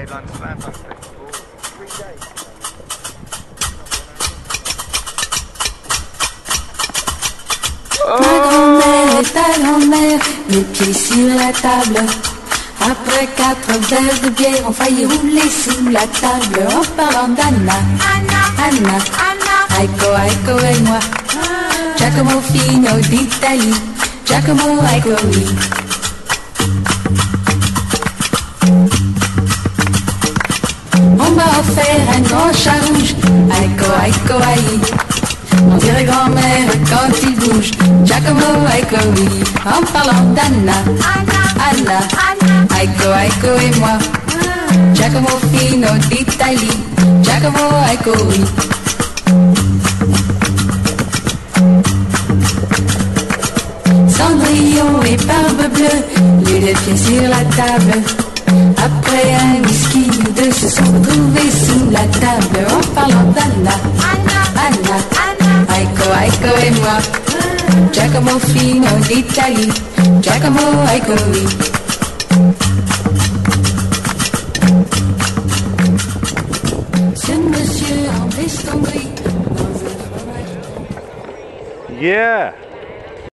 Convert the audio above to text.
Ma grand-mère et ta grand-mère, les pieds sur la table. Après quatre verres de bière, on failli rouler sous la table en parlant d'Anna. Anna, Anna, Anna. Aiko, Aiko et moi. Giacomo Fino d'Italie. Giacomo Aiko, oui. Offert un grand chat rouge. Aiko, Aiko, aïe. On dirait grand-mère quand il bouge. Giacomo Aiko, oui. En parlant d'Anna. Anna, Anna. Aiko, Aiko et moi. Giacomo Fino d'Italie. Giacomo Aiko, oui. Cendrillon et barbe bleue, les deux pieds sur la table. Après un whisky, sous en parlant d'Anna. Anna, Anna, Anna. Aiko, Aiko et moi. Giacomo Fino d'Italie. Giacomo Aiko, oui. Ce monsieur en veston gris, dans un fromage. Yeah.